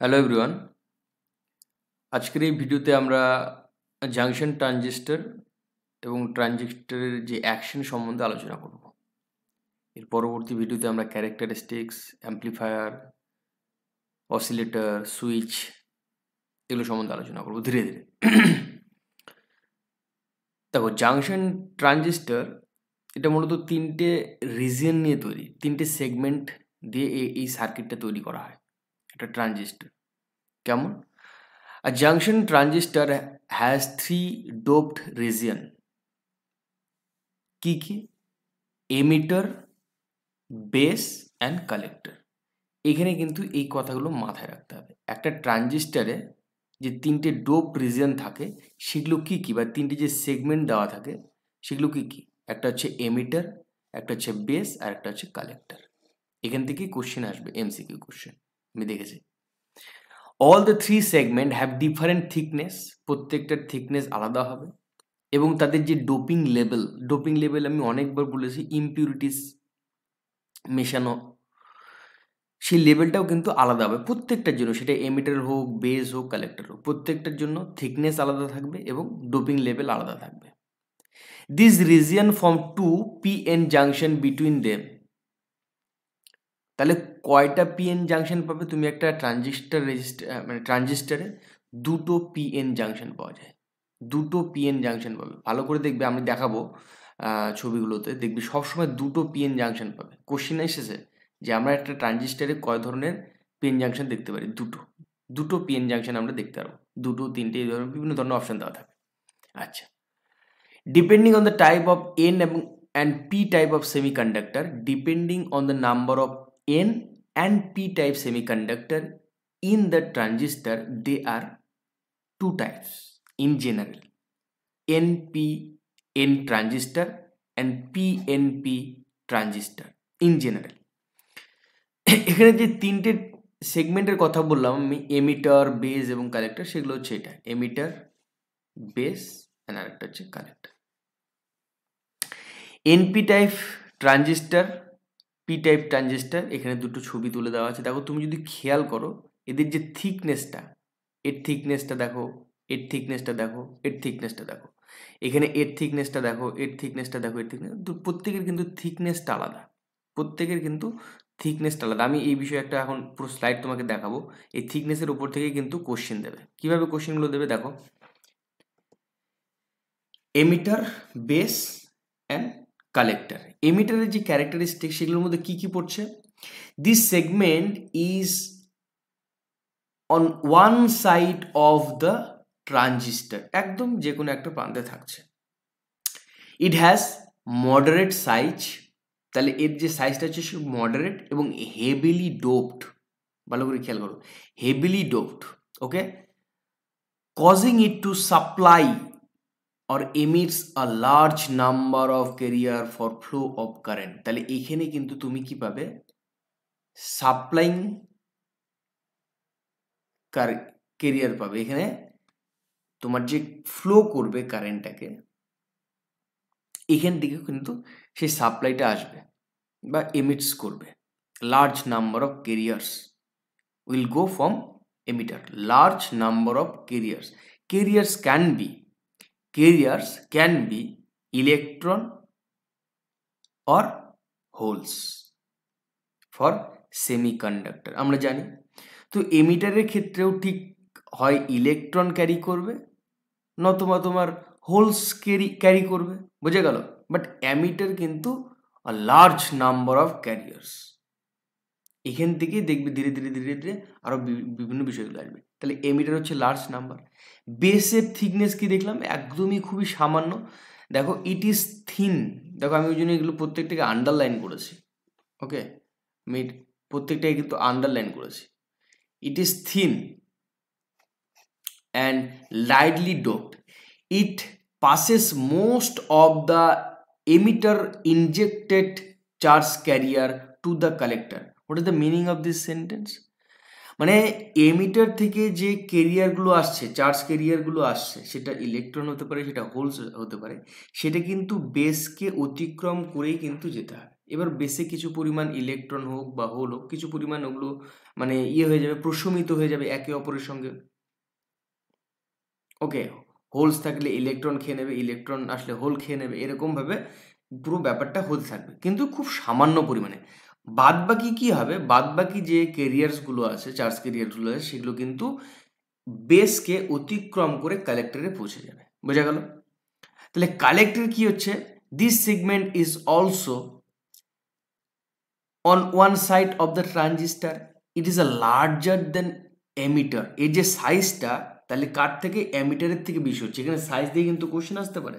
Hello everyone আজকের এই ভিডিওতে আমরা জাংশন ট্রানজিস্টর এবং ট্রানজিস্টরের যে অ্যাকশন সম্বন্ধে আলোচনা করব। এর পরবর্তী ভিডিওতে আমরা ক্যারেক্টারিস্টিক্স অ্যাম্প্লিফায়ার অসিলেটর সুইচ এগুলো সম্বন্ধে আলোচনা করব ধীরে ধীরে। দেখো জাংশন ট্রানজিস্টর এটা মূলত তিনটে রিজিয়ন নিয়ে তৈরি, তিনটে সেগমেন্ট দিয়ে এই- সার্কিটটা তৈরি করা হয়। একটা ট্রানজিস্টর। কেমন? A junction transistor has three doped region কি কি? এমিটার বেস অ্যান্ড কালেক্টর এখানে কিন্তু এই কথাগুলো মাথায় রাখতে হবে। একটা ট্রানজিস্টারে যে তিনটে ডোপ রিজিয়ন থাকে, সেগুলো কি কি? বা তিনটে যে সেগমেন্ট দেওয়া থাকে, সেগুলো কি কি? একটা হচ্ছে এমিটার একটা হচ্ছে বেস আর একটা হচ্ছে কালেক্টর এখান থেকে কোশ্চেন আসবে এমসিকিউ কোশ্চেন আমি দেখেছি। All the three segment have different thickness প্রত্যেকটার থিকনেস আলাদা হবে এবং তাদের যে ডোপিং লেভেল ডোপিং লেভেল আমি অনেকবার বলেছি ইম্পিউরিটিস মেশানো, সেই লেভেলটাও কিন্তু আলাদা হবে। প্রত্যেকটার জন্য, সেটা এমিটার হোক বেস হোক কালেক্টর হোক, প্রত্যেকটার জন্য থিকনেস আলাদা থাকবে এবং ডোপিং লেভেল আলাদা থাকবে। This region form two P N junction between them তাহলে কয়টা পিএন জাংশন পাবে? তুমি একটা ট্রানজিস্টার রেজিস্টার মানে ট্রানজিস্টারে দুটো পিএন জাংশন পাওয়া যায়। দুটো পিএন জাংশন পাবে। ভালো করে দেখবে, আমি দেখাবো ছবিগুলোতে। দেখবি সবসময় দুটো পিএন জাংশন পাবে। কোশ্চেন এসেছে যে আমরা একটা ট্রানজিস্টারে কয় ধরনের পিএন জাংশন দেখতে পারি? দুটো। দুটো পিএন জাংশন আমরা দেখতে পারব। দুটো, তিনটে, এই ধরনের বিভিন্ন ধরনের অপশন দেওয়া থাকে। আচ্ছা। Depending on the type of N এবং and P type of semiconductor depending on the number of n and p type semiconductor in the transistor they are two types in general np n transistor and pnp transistor in general এখানে যে তিনটে সেগমেন্টের কথা বললাম আমি emitter base এবং collector সেগুলো হচ্ছে এটা এমিটার বেস আর আরেকটা হচ্ছে collector NP type transistor P type transistor এখানে দুটো ছবি তুলে দেওয়া আছে। দেখো, তুমি যদি খেয়াল করো, এদের যে থিকনেসটা এর থিকনেসটা দেখো, এর থিকনেসটা দেখো, এর থিকনেসটা দেখো। এখানে এর থিকনেসটা দেখো, এর থিকনেসটা দেখো, এর থিকনেস প্রত্যেকের কিন্তু থিকনেসটা আলাদা। প্রত্যেকের কিন্তু থিকনেসটা আলাদা। আমি এই বিষয়ে একটা এখন পুরো স্লাইড তোমাকে দেখাবো। এই থিকনেসের উপর থেকে কিন্তু কোশ্চেন দেবে। কীভাবে কোশ্চেনগুলো দেবে দেখো। এমিটার বেস অ্যান্ড কালেক্টর এমিটারের যে ক্যারেক্টারিস্টিক সেগুলোর মধ্যে কি কি পড়ছে? This segment is on one side of the transistor একদম যে কোনো একটা প্রান্তে থাকছে। ইট হ্যাজ মডারেট সাইজ তাহলে এর যে সাইজটা হচ্ছে সে মডারেট এবং হেভিলি ডোপড ভালো করে খেয়াল করো heavily doped okay causing it to supply or emits a large number of carrier for flow of current. তাহলে এখানে কিন্তু তুমি কি পাবে? সাপ্লাইং কেরিয়ার পাবে। এখানে তোমার যে ফ্লো করবে কারেন্টটাকে এখান থেকে কিন্তু সেই সাপ্লাইটা আসবে বা এমিটস করবে। Large number of carriers will go from emitter large number of carriers carriers can be carriers can be electron or holes for semiconductor. আমরা জানি। তো এমিটারের ক্ষেত্রেও ঠিক হয় ইলেকট্রন ক্যারি করবে, নতুবা তোমার হোলস ক্যারি ক্যারি করবে, বুঝে গেল? বাট অ্যামিটার কিন্তু লার্জ নাম্বার অফ ক্যারিয়ার্স এখান থেকে দেখবে ধীরে ধীরে ধীরে ধীরে আরও বিভিন্ন বিষয়গুলো আসবে। তাহলে এমিটার হচ্ছে লার্জ নাম্বার বেসের থিকনেস কি দেখলাম? একদমই খুবই সামান্য। দেখো ইট ইজ থিন দেখো, আমি ওই জন্য এগুলো প্রত্যেকটাকে আন্ডারলাইন করেছি। ওকে আমি প্রত্যেকটাকে কিন্তু আন্ডারলাইন করেছি। It is thin and lightly doped it passes most of the emitter injected charge carrier to the collector. What is the meaning of this sentence? মানে এমিটার থেকে যে কেরিয়ারগুলো আসছে চার্জ কেরিয়ারগুলো আসছে, সেটা ইলেকট্রন হতে পারে, সেটা হোলস হতে পারে, সেটা কিন্তু বেসকে অতিক্রম করেই কিন্তু যেতে হবে এবার বেসে কিছু পরিমাণ ইলেকট্রন হোক বা হোল হোক, কিছু পরিমাণ ওগুলো মানে ইয়ে হয়ে যাবে, প্রশমিত হয়ে যাবে একে অপরের সঙ্গে। ওকে হোলস থাকলে ইলেকট্রন খেয়ে নেবে ইলেকট্রন আসলে হোল খেয়ে নেবে, এরকমভাবে পুরো ব্যাপারটা হতে থাকবে। কিন্তু খুব সামান্য পরিমাণে। বাদ বাকি কী হবে? বাদ বাকি যে কেরিয়ার্সগুলো আছে চার্জ কেরিয়ার্সগুলো আছে, সেগুলো কিন্তু বেসকে অতিক্রম করে কালেক্টরে পৌঁছে যাবে। বোঝা গেল? তাহলে কালেক্টর কি হচ্ছে? This segment is also on one side of the transistor it is a larger than emitter এর যে সাইজটা তাহলে কার থেকে? অ্যামিটারের থেকে বেশি হচ্ছে। এখানে সাইজ দিয়ে কিন্তু কোশ্চেন আসতে পারে।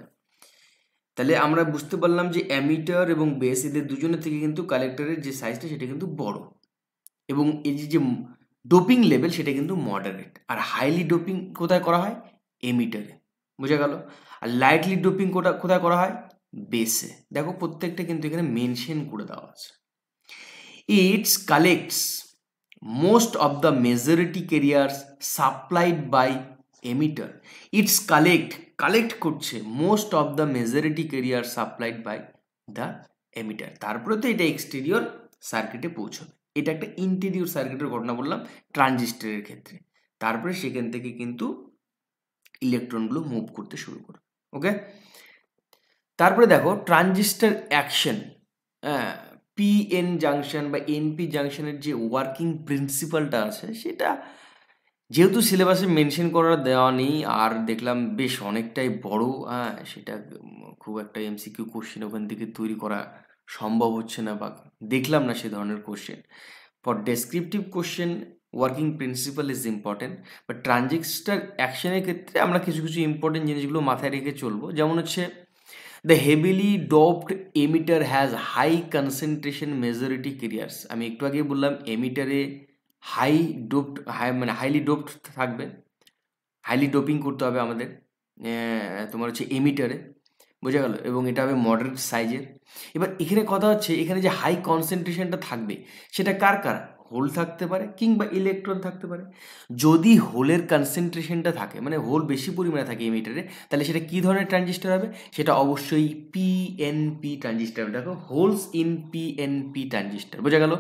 তাহলে আমরা বুঝতে পারলাম যে অ্যামিটার এবং বেস এদের দুজনের থেকে কিন্তু কালেক্টরের যে সাইজটা সেটা কিন্তু বড়। এবং এই যে ডোপিং লেভেল সেটা কিন্তু মডারেট আর হাইলি ডোপিং কোথায় করা হয়? এমিটারে বোঝা গেল? আর লাইটলি ডোপিং কোটা কোথায় করা হয়? বেসে দেখো প্রত্যেকটা কিন্তু এখানে মেনশন করে দেওয়া আছে। It's collects most of the majority carriers supplied by emitter it's collect collect করছে most of the majority carrier supplied by the emitter তারপরে তো এটা এক্সটেরিয়র সার্কিটে পৌঁছবে। এটা একটা ইন্টেরিয়র সার্কিটের ঘটনা বললাম ট্রানজিস্টারের ক্ষেত্রে। তারপরে সেখান থেকে কিন্তু ইলেকট্রনগুলো মুভ করতে শুরু করবে। ওকে তারপরে দেখো ট্রানজিস্টার অ্যাকশন পিএন জাংশন বা এনপি জাংশনের যে ওয়ার্কিং প্রিন্সিপালটা আছে, সেটা যেহেতু সিলেবাসে মেনশন করার দেওয়া নেই, আর দেখলাম বেশ অনেকটাই বড় হ্যাঁ সেটা খুব একটা এমসিকিউ কোশ্চেন ওখান থেকে তৈরি করা সম্ভব হচ্ছে না বা দেখলাম না সে ধরনের question for descriptive question working principle is important but transistor অ্যাকশনের ক্ষেত্রে আমরা কিছু কিছু ইম্পর্টেন্ট জিনিসগুলো মাথায় রেখে চলবো। যেমন হচ্ছে the heavily doped emitter has high concentration majority carriers আমি একটু আগে বললাম এমিটারে হাই ডোপড হাই মানে হাইলি ডোপড থাকবে। হাইলি ডোপিং করতে হবে আমাদের তোমার হচ্ছে এমিটারে বোঝা গেল? এবং এটা হবে মডারেট সাইজের এবার এখানে কথা হচ্ছে, এখানে যে হাই কনসেন্ট্রেশনটা থাকবে, সেটা কার কার? হোল থাকতে পারে কিংবা ইলেকট্রন থাকতে পারে। যদি হোলের কনসেন্ট্রেশনটা থাকে মানে হোল বেশি পরিমাণে থাকে এমিটারে তাহলে সেটা কী ধরনের ট্রানজিস্টার হবে? সেটা অবশ্যই পিএনপি ট্রানজিস্টার দেখো হোলস ইন পিএনপি ট্রানজিস্টার বোঝা গেল?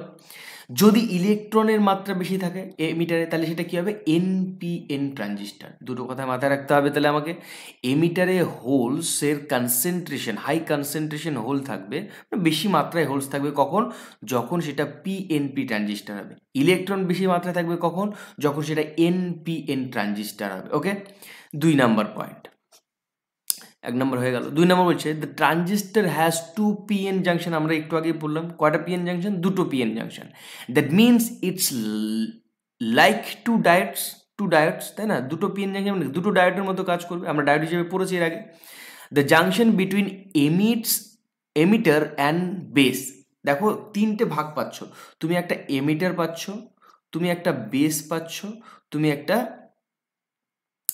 যদি ইলেকট্রনের মাত্রা বেশি থাকে এমিটারে তাহলে সেটা কী হবে? এনপিএন ট্রানজিস্টার দুটো কথা মাথায় রাখতে হবে তাহলে আমাকে। এমিটারে হোলসের কনসেন্ট্রেশন হাই কনসেন্ট্রেশন হোল থাকবে বেশি মাত্রায় হোলস থাকবে কখন? যখন সেটা পিএনপি ট্রানজিস্টার হবে। ইলেকট্রন বেশি মাত্রায় থাকবে কখন? যখন সেটা এনপিএন ট্রানজিস্টার হবে ওকে দুই নাম্বার পয়েন্ট এক নম্বর হয়ে গেল। দুই নম্বর বলছে the transistor has two PN junction আমরা একটু আগেই বললাম, কয়টা পিএন জাংশন দুটো PN junction that means it's like two diodes two diodes তাই না? দুটো পিএন জাংশন মানে দুটো ডায়েটের মতো কাজ করবে। আমরা ডায়েট হিসেবে পড়েছি এর আগে। The junction between emits emitter and base দেখো, তিনটে ভাগ পাচ্ছ। তুমি একটা এমিটার পাচ্ছ, তুমি একটা বেস পাচ্ছ, তুমি একটা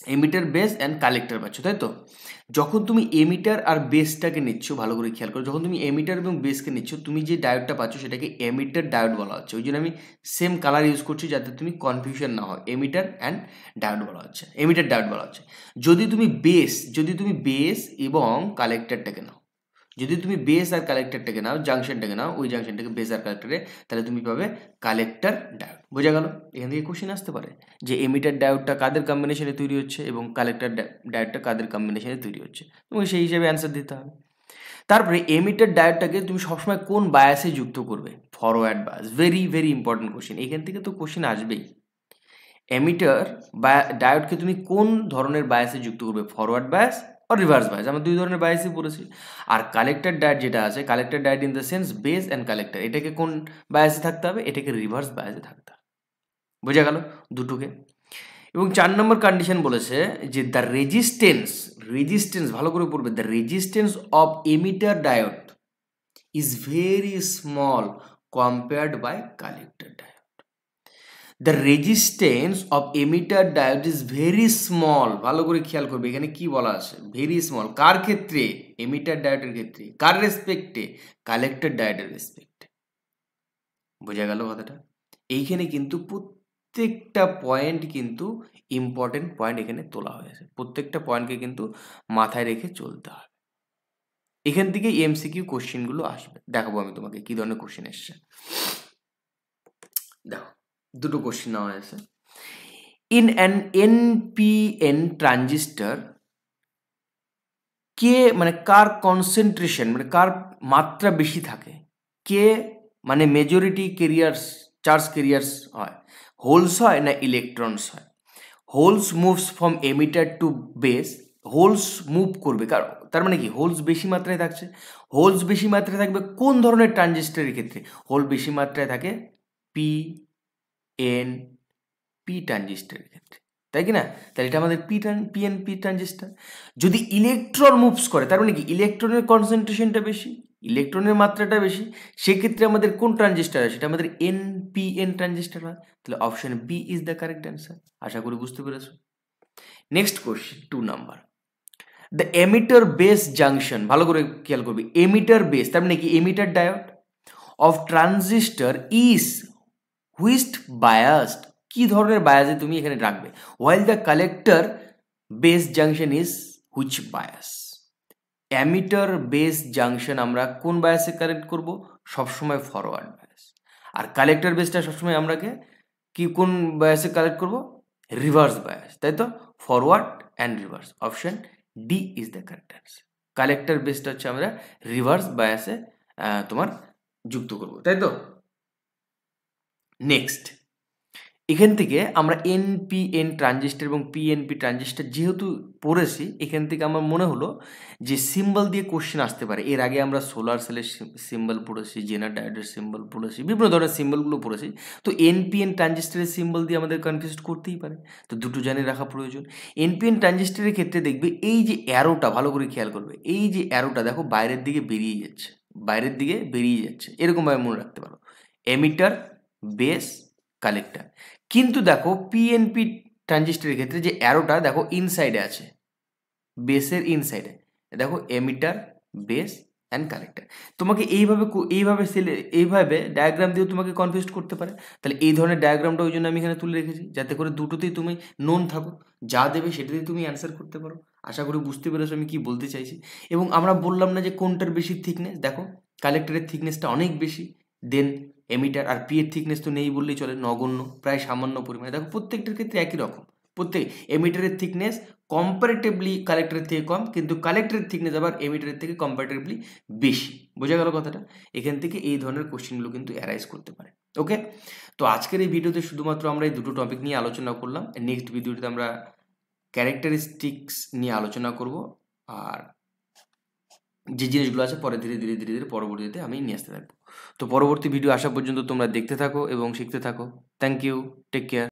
এমিটার বেস অ্যান্ড কালেক্টার পাচ্ছ তাই তো? যখন তুমি এমিটার আর বেসটাকে নিচ্ছ, ভালো করে খেয়াল করো, যখন তুমি এমিটার এবং বেসকে নিচ্ছ, তুমি যে ডায়োডটা পাচ্ছ সেটাকে এমিটার ডায়োড বলা হচ্ছে। ওই জন্য আমি সেম কালার ইউজ করছি যাতে তুমি কনফিউশন না হয়। এমিটার অ্যান্ড ডায়োড বলা হচ্ছে। এমিটার ডায়োড বলা হচ্ছে। যদি তুমি বেস যদি তুমি বেস এবং কালেক্টারটাকে নাও যদি তুমি বেস আর কালেক্টরটাকে নাও জাংশনটাকে নাও, ওই জাংশনটাকে বেস আর কালেক্টরে তাহলে তুমি পাবে কালেক্টর ডায়োড বোঝা গেল? এখান থেকে কোশ্চেন আসতে পারে যে এমিটার ডায়োডটা কাদের কম্বিনেশনে তৈরি হচ্ছে এবং কালেক্টর ডায়োডটা কাদের কম্বিনেশনে তৈরি হচ্ছে? তোমাকে সেই হিসেবে অ্যান্সার দিতে হবে। তারপরে এমিটার ডায়োডটাকে তুমি সবসময় কোন বায়াসে যুক্ত করবে? Forward bias very very important question এখান থেকে তো কোশ্চেন আসবেই। এমিটার বা ডায়োডকে তুমি কোন ধরনের বায়াসে যুক্ত করবে? ফরওয়ার্ড বায়াস আর রিভার্স বায়াস আমরা দুই ধরনের বায়াসই পড়েছি। আর কালেক্টর ডায়েট যেটা আছে collector diode in the sense base and collector এটাকে কোন বায়াসে থাকতে হবে? এটাকে রিভার্স বায়াসে থাকতে হবে। বোঝা গেল দুটোকে? এবং চার নম্বর কন্ডিশন বলেছে যে দ্য রেজিস্টেন্স রেজিস্টেন্স ভালো করে পড়বে the resistance of emitter diode is very small compared by collector diode the resistance of emitter diode is very small ভালো করে খেয়াল করবে, এখানে কি বলা আছে? ভেরি স্মল কার ক্ষেত্রে? এমিটার ডায়োডের ক্ষেত্রে। কার রেসপেক্টে কালেক্টর ডায়োডের রেসপেক্টে বোঝা গেল কথাটা? এইখানে কিন্তু প্রত্যেকটা পয়েন্ট কিন্তু ইম্পর্টেন্ট পয়েন্ট এখানে তোলা হয়েছে। প্রত্যেকটা পয়েন্টকে কিন্তু মাথায় রেখে চলতে হবে। এখান থেকে এমসিকিউ কোশ্চেনগুলো আসবে। দেখাবো আমি তোমাকে কি ধরনের কোশ্চেন এসছে। দেখো দুটো কোশ্চেন নেওয়া হয়েছে। ইন অ্যান এনপিএন ট্রানজিস্টার কে মানে কার কনসেন্ট্রেশন মানে কার মাত্রা বেশি থাকে? কে মানে মেজরিটি কেরিয়ার্স চার্জ কেরিয়ার্স হয়? হোলস হয় না ইলেকট্রনস হয়? Holes moves from emitter to base holes move করবে। কারণ তার মানে কি? হোলস বেশি মাত্রায় থাকছে। হোলস বেশি মাত্রায় থাকবে কোন ধরনের ট্রানজিস্টারের ক্ষেত্রে? হোল বেশি মাত্রায় থাকে পি এন পি ট্রানজিস্টারের ক্ষেত্রে। তাই কি না? তাহলে এটা আমাদের পি ট্রান পিএনপি ট্রানজিস্টার যদি ইলেকট্রন মুভস করে, তার মানে কি? ইলেকট্রনের কনসেন্ট্রেশনটা বেশি ইলেকট্রনের মাত্রাটা বেশি, সেক্ষেত্রে আমাদের কোন ট্রানজিস্টার হয়? সেটা আমাদের এন পি এন ট্রানজিস্টার হয়। তাহলে option B is the correct answer আশা করি বুঝতে পেরেছ? Next question two number the emitter base junction ভালো করে খেয়াল করবে। এমিটার বেস তার মানে কি? Emitter diode of transistor is which biased কি ধরনের বায়াসে তুমি এখানে রাখবে? While the collector base junction is which bias emitter base junction আমরা কোন বায়াসে কানেক্ট করব? সবসময় ফরওয়ার্ড বায়াস আর কালেক্টর বেসটা সবসময় আমরাকে কি কোন বায়াসে কালেক্ট করব? রিভার্স বায়াস তাই তো? Forward and reverse option D is the correct answer collector বেসটা হচ্ছে আমরা রিভার্স বায়াসে তোমার যুক্ত করব, তাই তো? নেক্সট এখান থেকে আমরা এনপিএন ট্রানজিস্টার এবং পিএনপি ট্রানজিস্টার যেহেতু পড়েছি, এখান থেকে আমার মনে হলো যে সিম্বল দিয়ে কোশ্চেন আসতে পারে। এর আগে আমরা সোলার সেলের সিম্বল পড়েছি জেনার ডায়োডের সিম্বল পড়েছি, বিভিন্ন ধরনের সিম্বলগুলো পড়েছি। তো এনপিএন ট্রানজিস্টারের সিম্বল দিয়ে আমাদের কনফিউজ করতেই পারে। তো দুটো জানিয়ে রাখা প্রয়োজন। এনপিএন ট্রানজিস্টারের ক্ষেত্রে দেখবে এই যে অ্যারোটা ভালো করে খেয়াল করবে, এই যে অ্যারোটা দেখো বাইরের দিকে বেরিয়ে যাচ্ছে, বাইরের দিকে বেরিয়ে যাচ্ছে। এরকমভাবে মনে রাখতে পারো। Emitter base collector. কিন্তু দেখো পিএনপি ট্রানজিস্টারের ক্ষেত্রে যে অ্যারোটা দেখো ইনসাইডে আছে। বেসের ইনসাইডে দেখো এমিটার বেস অ্যান্ড কালেক্টার তোমাকে এইভাবে এইভাবে সেলে এইভাবে ডায়াগ্রাম দিয়েও তোমাকে কনফিউজ করতে পারে। তাহলে এই ধরনের ডায়াগ্রামটা ওই জন্য আমি এখানে তুলে রেখেছি। যাতে করে দুটোতেই তুমি নোন থাকো। যা দেবে সেটাতেই তুমি অ্যান্সার করতে পারো। আশা করি বুঝতে পেরেছ আমি কি বলতে চাইছি। এবং আমরা বললাম না যে কোনটার বেশি থিকনেস দেখো কালেক্টরের থিকনেসটা অনেক বেশি। দেন এমিটার আর পি এর থিকনেস তো নেই বললেই চলে, নগণ্য, প্রায় সামান্য পরিমাণে। দেখো, প্রত্যেকটার ক্ষেত্রে একই রকম। প্রত্যেক এমিটারের থিকনেস কম্পারেটিভলি কালেক্টরের থেকে কম, কিন্তু কালেক্টরের থিকনেস আবার এমিটারের থেকে কম্পারেটিভলি বেশি। বোঝা গেল কথাটা? এখান থেকে এই ধরনের কোশ্চেনগুলো কিন্তু অ্যারাইজ করতে পারে। ওকে তো আজকের এই ভিডিওতে শুধুমাত্র আমরা এই দুটো টপিক নিয়ে আলোচনা করলাম। নেক্সট ভিডিওতে আমরা ক্যারেক্টারিস্টিক্স নিয়ে আলোচনা করব। আর যে জিনিসগুলো আছে, পরে ধীরে ধীরে ধীরে ধীরে, পরবর্তীতে আমি নিয়ে আসতে থাকব। তো পরবর্তী ভিডিও আসা পর্যন্ত তোমরা দেখতে থাকো এবং শিখতে থাকো। Thank you take care